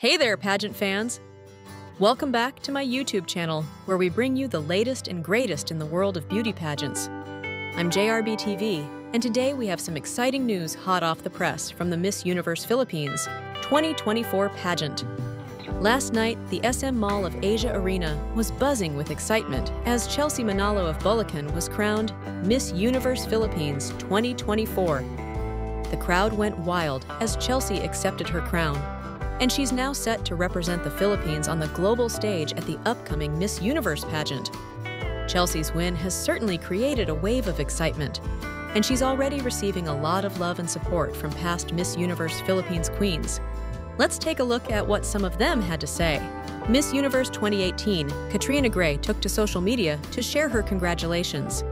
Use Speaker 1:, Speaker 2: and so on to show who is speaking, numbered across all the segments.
Speaker 1: Hey there, pageant fans! Welcome back to my YouTube channel, where we bring you the latest and greatest in the world of beauty pageants. I'm JRB TV, and today we have some exciting news hot off the press from the Miss Universe Philippines 2024 pageant. Last night, the SM Mall of Asia Arena was buzzing with excitement as Chelsea Manalo of Bulacan was crowned Miss Universe Philippines 2024. The crowd went wild as Chelsea accepted her crown, and she's now set to represent the Philippines on the global stage at the upcoming Miss Universe pageant. Chelsea's win has certainly created a wave of excitement, and she's already receiving a lot of love and support from past Miss Universe Philippines queens. Let's take a look at what some of them had to say. Miss Universe 2018, Catriona Gray took to social media to share her congratulations.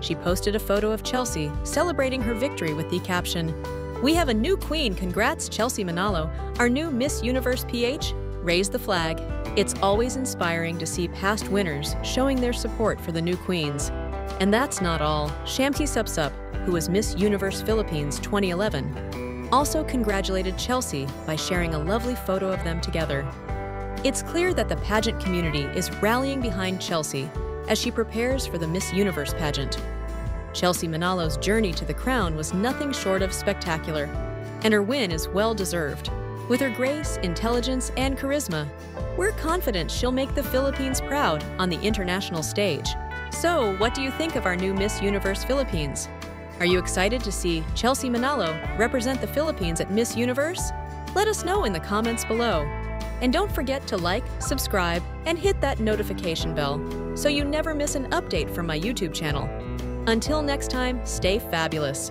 Speaker 1: She posted a photo of Chelsea celebrating her victory with the caption, We have a new queen, congrats Chelsea Manalo, our new Miss Universe PH, raise the flag. It's always inspiring to see past winners showing their support for the new queens. And that's not all. Shamcey Supsup, who was Miss Universe Philippines 2011, also congratulated Chelsea by sharing a lovely photo of them together. It's clear that the pageant community is rallying behind Chelsea as she prepares for the Miss Universe pageant. Chelsea Manalo's journey to the crown was nothing short of spectacular, and her win is well deserved. With her grace, intelligence, and charisma, we're confident she'll make the Philippines proud on the international stage. So, what do you think of our new Miss Universe Philippines? Are you excited to see Chelsea Manalo represent the Philippines at Miss Universe? Let us know in the comments below. And don't forget to like, subscribe, and hit that notification bell so you never miss an update from my YouTube channel. Until next time, stay fabulous.